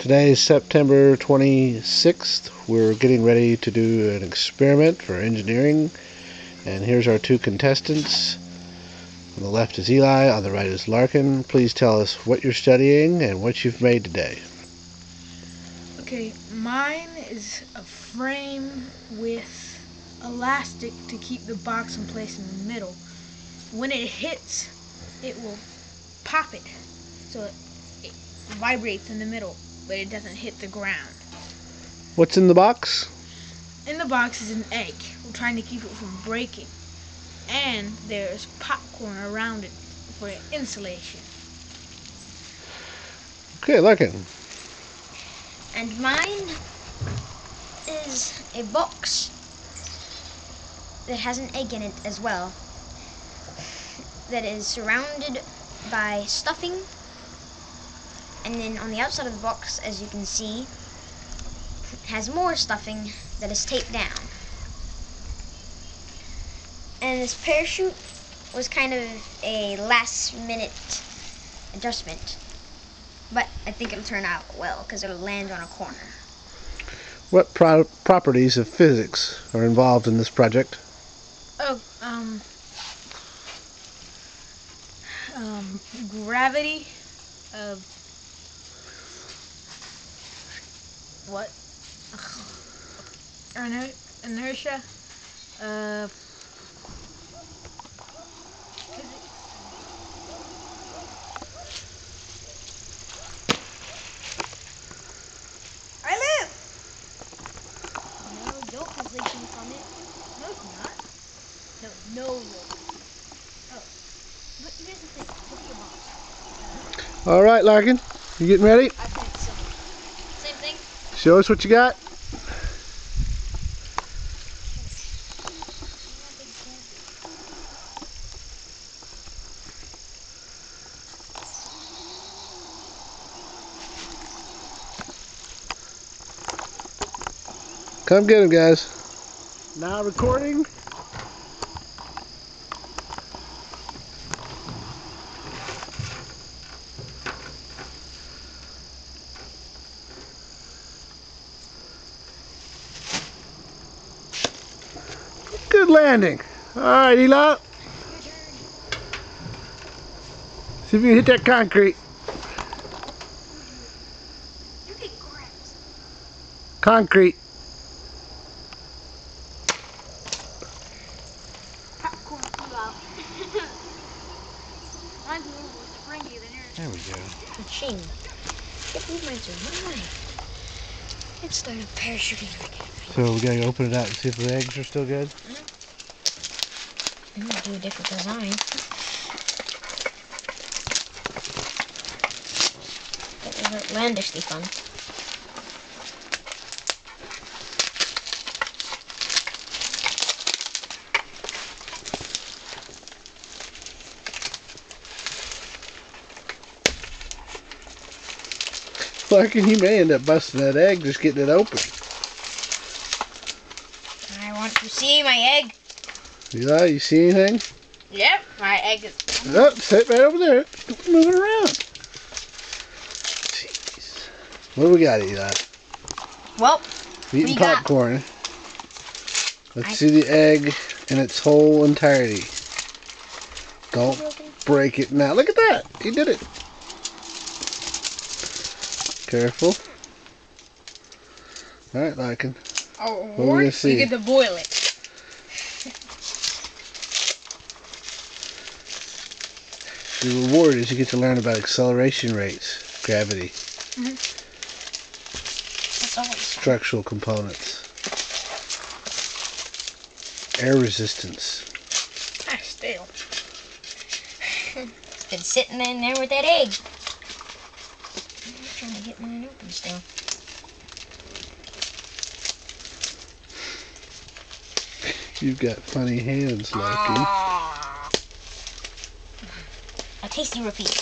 Today is September 26th. We're getting ready to do an experiment for engineering. And here's our two contestants. On the left is Eli, on the right is Larkin. Please tell us what you're studying and what you've made today. Okay, mine is a frame with elastic to keep the box in place in the middle. When it hits, it will pop it so it, vibrates in the middle, but it doesn't hit the ground. What's in the box? In the box is an egg. We're trying to keep it from breaking. And there's popcorn around it for insulation. Okay, Larkin. And mine is a box that has an egg in it as well. That is surrounded by stuffing. And then on the outside of the box, as you can see, has more stuffing that is taped down. And this parachute was kind of a last minute adjustment. But I think it'll turn out well because it'll land on a corner. What pro properties of physics are involved in this project? Oh, um, um, gravity of what? Iner- inertia uh, of I live. No, your position from it. No, it's not. No, no. Oh. But here's the thing. Look at your box. All right, Larkin. You getting ready? I think so. Same thing. Show us what you got. Come get him, guys. Now recording. Good landing. All right, Eli. See if you can hit that concrete. You get grabbed. Concrete. Popcorn flew out. Mine's a little more springy than yours. There we go. Machine. Get these mines are mine. It started parachuting again. So we gotta open it out and see if the eggs are still good. Mm-hmm. I'm gonna do a different design. That was outlandishly fun. Larkin, you may end up busting that egg just getting it open. I want to see my egg. Eli, you see anything? Yep, my egg is. Oh, sit right over there. Don't move it around. Jeez. What do we got, Eli? Well, Eating We got- popcorn. Let's I- see the egg in its whole entirety. Don't break it now. Look at that. He did it. Careful. All right, Larkin. Oh, we or gonna see? you get to boil it. The reward is you get to learn about acceleration rates, gravity, it's always structural components, air resistance. Ah, stale. been sitting in there with that egg. I'm trying to get mine open still. You've got funny hands, Larkin. Ah. A tasty repeat.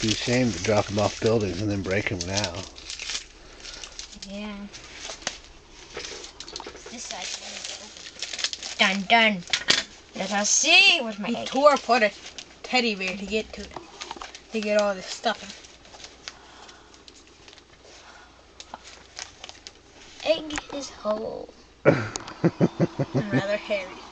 Be ashamed to drop them off buildings and then break them now. Yeah. This side is open. Done, done. Let us see. Where's my He egg? tore apart a teddy bear to get to it. to get all this stuff in. Egg is whole. and rather hairy.